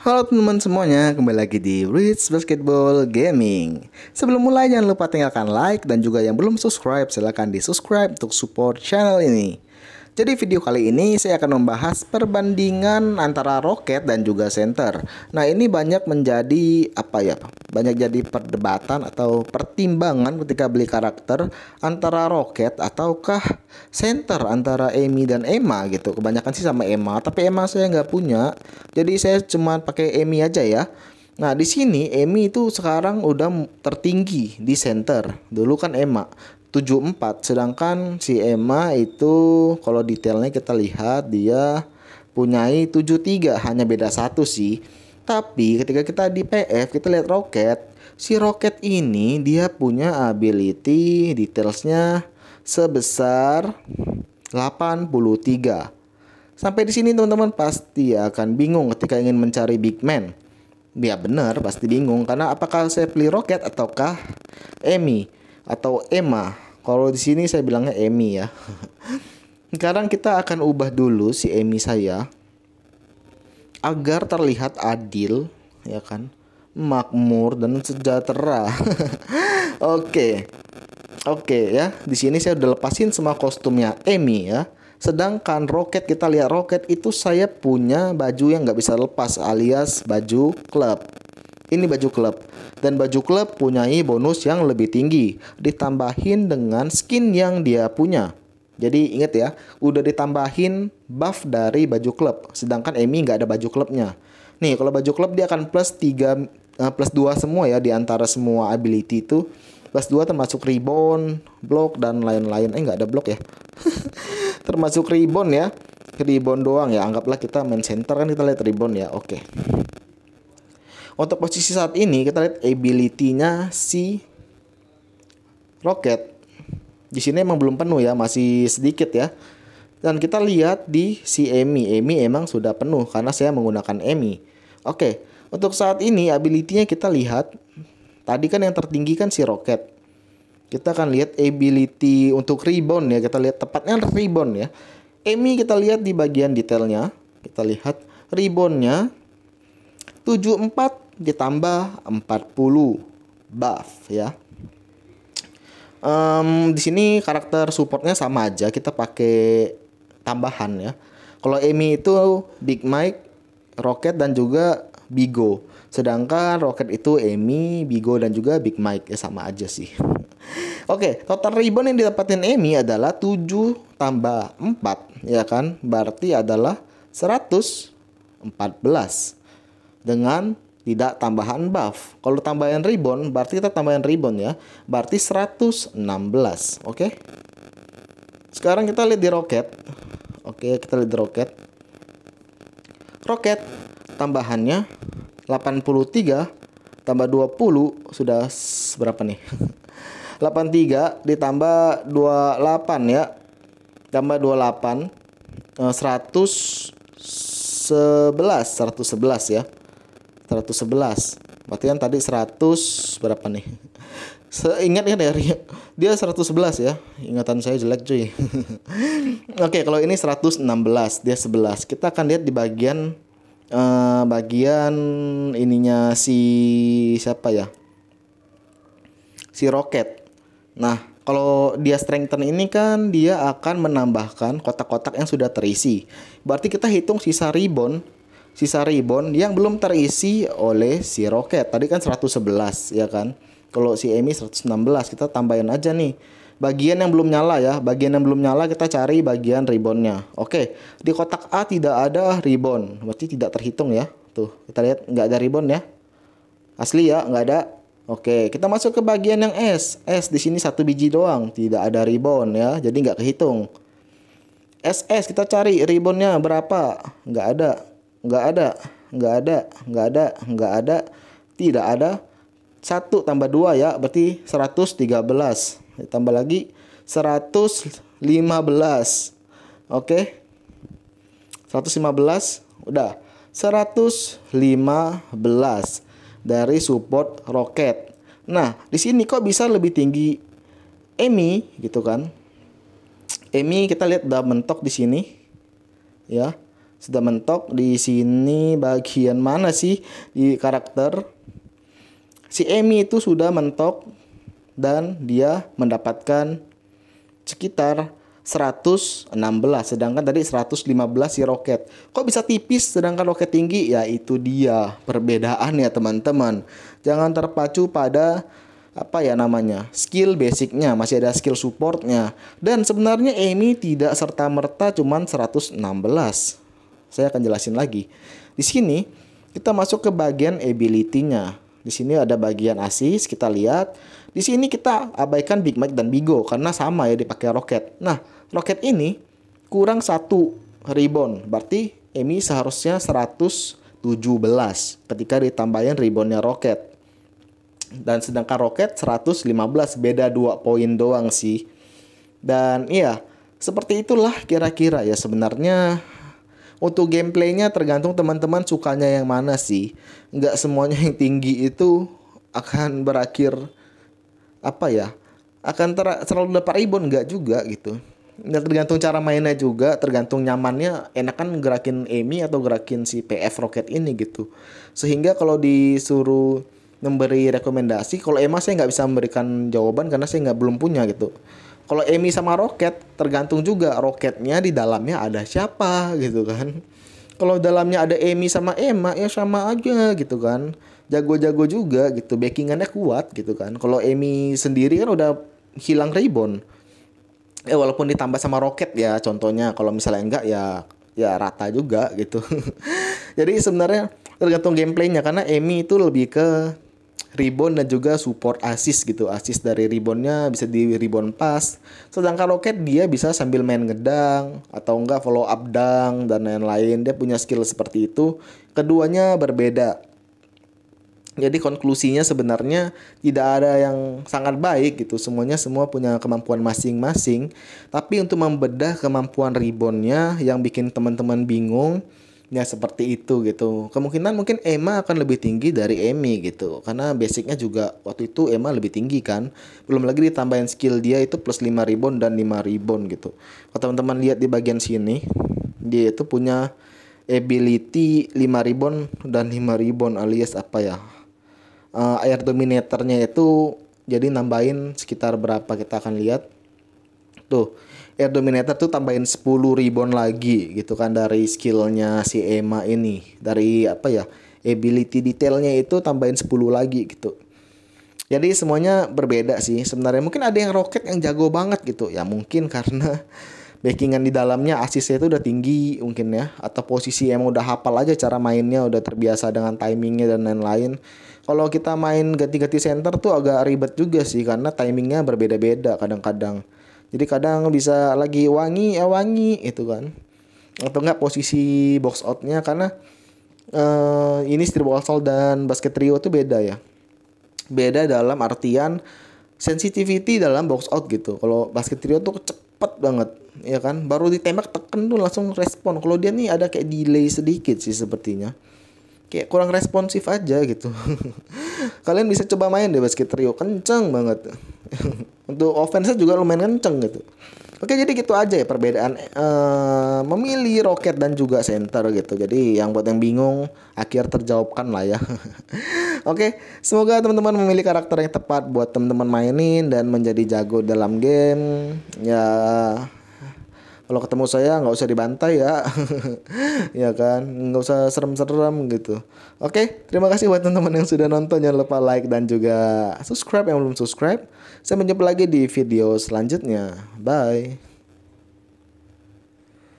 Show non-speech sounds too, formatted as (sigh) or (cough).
Halo teman-teman semuanya, kembali lagi di Rich Basketball Gaming. Sebelum mulai jangan lupa tinggalkan like dan juga yang belum subscribe silahkan di subscribe untuk support channel ini. Jadi video kali ini saya akan membahas perbandingan antara roket dan juga center. Nah ini banyak menjadi apa ya? Banyak jadi perdebatan atau pertimbangan ketika beli karakter antara roket ataukah center antara Emi dan Emma gitu. Kebanyakan sih sama Emma, tapi Emma saya nggak punya. Jadi saya cuma pakai Emi aja ya. Nah, di sini Emi itu sekarang udah tertinggi di center. Dulu kan Emma. 74 sedangkan si Emma itu kalau detailnya kita lihat dia punyai 73 hanya beda satu sih. Tapi ketika kita di PF kita lihat roket si roket ini dia punya ability detailsnya sebesar 83 sampai di sini teman-teman pasti akan bingung ketika ingin mencari big man. Ya benar pasti bingung karena apakah saya pilih roket ataukah Emmy atau Emma. Kalau di sini saya bilangnya Emi ya. (laughs) Sekarang kita akan ubah dulu si Emi saya agar terlihat adil, ya kan? Makmur dan sejahtera. (laughs) Oke. Oke ya, di sini saya udah lepasin semua kostumnya Emi ya. Sedangkan roket kita lihat roket itu saya punya baju yang nggak bisa lepas alias baju klub. Ini baju klub dan baju klub punyai bonus yang lebih tinggi ditambahin dengan skin yang dia punya. Jadi ingat ya, udah ditambahin buff dari baju klub, sedangkan Emi nggak ada baju klubnya. Nih, kalau baju klub dia akan plus 3 uh, eh, plus 2 semua ya di antara semua ability itu. Plus 2 termasuk rebound, block dan lain-lain. Eh nggak ada block ya. (laughs) termasuk rebound ya. Rebound doang ya. Anggaplah kita main center kan kita lihat rebound ya. Oke. Okay. Untuk posisi saat ini kita lihat ability-nya si Rocket. Di sini emang belum penuh ya, masih sedikit ya. Dan kita lihat di si Emi. Emi emang sudah penuh karena saya menggunakan Emi. Oke, untuk saat ini ability-nya kita lihat. Tadi kan yang tertinggi kan si Rocket. Kita akan lihat ability untuk rebound ya. Kita lihat tepatnya rebound ya. Emi kita lihat di bagian detailnya. Kita lihat reboundnya 74 ditambah 40 buff ya. Um, di sini karakter supportnya sama aja kita pakai tambahan ya. Kalau Amy itu Big Mike, Rocket dan juga Bigo. Sedangkan Rocket itu Amy, Bigo dan juga Big Mike ya sama aja sih. (laughs) Oke, okay, total ribbon yang didapatin Amy adalah 7 tambah 4 ya kan? Berarti adalah 114 dengan tidak tambahan buff. Kalau tambahan ribbon berarti kita tambahan ribbon ya. Berarti 116, oke? Okay? Sekarang kita lihat di roket. Oke, okay, kita lihat di roket. Roket tambahannya 83 tambah 20 sudah berapa nih? (laughs) 83 ditambah 28 ya. Tambah 28 111 111 ya 111 berarti kan tadi 100 berapa nih? Seingat kan ya dia 111 ya. Ingatan saya jelek cuy. (laughs) Oke kalau ini 116 dia 11 kita akan lihat di bagian uh, bagian ininya si siapa ya? Si roket nah kalau dia strengthen ini kan dia akan menambahkan kotak-kotak yang sudah terisi. Berarti kita hitung sisa ribbon sisa ribbon yang belum terisi oleh si roket. Tadi kan 111 ya kan. Kalau si Emi 116 kita tambahin aja nih. Bagian yang belum nyala ya, bagian yang belum nyala kita cari bagian ribbonnya. Oke, di kotak A tidak ada ribbon, berarti tidak terhitung ya. Tuh, kita lihat nggak ada ribbon ya. Asli ya, nggak ada. Oke, kita masuk ke bagian yang S. S di sini satu biji doang, tidak ada ribbon ya, jadi nggak kehitung. SS kita cari ribbonnya berapa? Nggak ada nggak ada nggak ada nggak ada nggak ada tidak ada. Satu tambah dua ya berarti 113 tambah lagi 115 oke? 115 udah. 115 dari support roket. Nah di sini kok bisa lebih tinggi? Emi gitu kan? Emi kita lihat udah mentok di sini. Ya sudah mentok di sini bagian mana sih di karakter? Si Emi itu sudah mentok dan dia mendapatkan sekitar 116 sedangkan tadi 115 si roket. Kok bisa tipis sedangkan roket tinggi? Ya itu dia perbedaan ya teman-teman. Jangan terpacu pada apa ya namanya skill basicnya masih ada skill supportnya. Dan sebenarnya Amy tidak serta merta cuman 116 saya akan jelasin lagi. Di sini kita masuk ke bagian ability-nya. Di sini ada bagian assist kita lihat. Di sini kita abaikan Big Mike dan Bigo karena sama ya dipakai roket. Nah roket ini kurang satu ribbon berarti Amy seharusnya 117 ketika ditambahin ribbonnya roket. Dan sedangkan roket 115 beda 2 poin doang sih. Dan iya seperti itulah kira-kira ya sebenarnya untuk gameplaynya tergantung teman-teman sukanya yang mana sih. Nggak semuanya yang tinggi itu akan berakhir apa ya akan ter selalu dapat ribbon. Nggak juga gitu. Nggak tergantung cara mainnya juga tergantung nyamannya. Enakan gerakin Amy atau gerakin si PF Rocket ini gitu. Sehingga kalau disuruh memberi rekomendasi kalau Emma saya nggak bisa memberikan jawaban karena saya nggak belum punya gitu kalau Emi sama Roket tergantung juga roketnya di dalamnya ada siapa gitu kan. Kalau dalamnya ada Emi sama Emma ya sama aja gitu kan. Jago-jago juga gitu. Backingannya kuat gitu kan. Kalau Emi sendiri kan udah hilang ribbon eh walaupun ditambah sama roket ya contohnya. Kalau misalnya enggak ya ya rata juga gitu. (laughs) Jadi sebenarnya tergantung gameplaynya karena Emi itu lebih ke ribbon dan juga support assist gitu. Assist dari ribbonnya bisa di ribbon pas. Sedangkan roket dia bisa sambil main ngedang atau enggak follow up dang dan lain-lain. Dia punya skill seperti itu. Keduanya berbeda. Jadi konklusinya sebenarnya tidak ada yang sangat baik gitu. Semuanya semua punya kemampuan masing-masing. Tapi untuk membedah kemampuan ribbonnya yang bikin teman-teman bingung ya seperti itu gitu. Kemungkinan mungkin Emma akan lebih tinggi dari Emi gitu. Karena basicnya juga waktu itu Emma lebih tinggi kan. Belum lagi ditambahin skill dia itu plus 5 ribbon dan 5 ribbon gitu. Kalau teman-teman lihat di bagian sini dia itu punya ability 5 ribbon dan 5 ribbon alias apa ya uh, air dominatornya itu jadi nambahin sekitar berapa kita akan lihat. Tuh Air Dominator tuh tambahin 10 ribbon lagi gitu kan dari skillnya si Emma ini. Dari apa ya ability detailnya itu tambahin 10 lagi gitu. Jadi semuanya berbeda sih sebenarnya. Mungkin ada yang roket yang jago banget gitu. Ya mungkin karena (laughs) backingan di dalamnya asisnya itu udah tinggi mungkin ya. Atau posisi emang udah hafal aja cara mainnya udah terbiasa dengan timingnya dan lain-lain. Kalau kita main ganti-ganti center tuh agak ribet juga sih karena timingnya berbeda-beda kadang-kadang jadi kadang bisa lagi wangi ya wangi itu kan. Atau enggak posisi box outnya karena uh, ini streetball dan basket trio itu beda ya. Beda dalam artian sensitivity dalam box out gitu. Kalau basket trio tuh cepet banget ya kan? Baru ditembak teken tuh langsung respon. Kalau dia nih ada kayak delay sedikit sih sepertinya. Kayak kurang responsif aja gitu. (laughs) Kalian bisa coba main deh basket trio, kenceng banget. (laughs) Untuk offense juga lumayan kenceng gitu. Oke jadi gitu aja ya perbedaan uh, memilih roket dan juga center gitu. Jadi yang buat yang bingung akhir terjawabkan lah ya. (laughs) Oke semoga teman-teman memilih karakter yang tepat buat teman-teman mainin dan menjadi jago dalam game. Ya kalau ketemu saya nggak usah dibantai ya. (laughs) Ya kan? Nggak usah serem-serem gitu. Oke terima kasih buat teman-teman yang sudah nonton. Jangan lupa like dan juga subscribe. Yang belum subscribe saya menjumpa lagi di video selanjutnya. Bye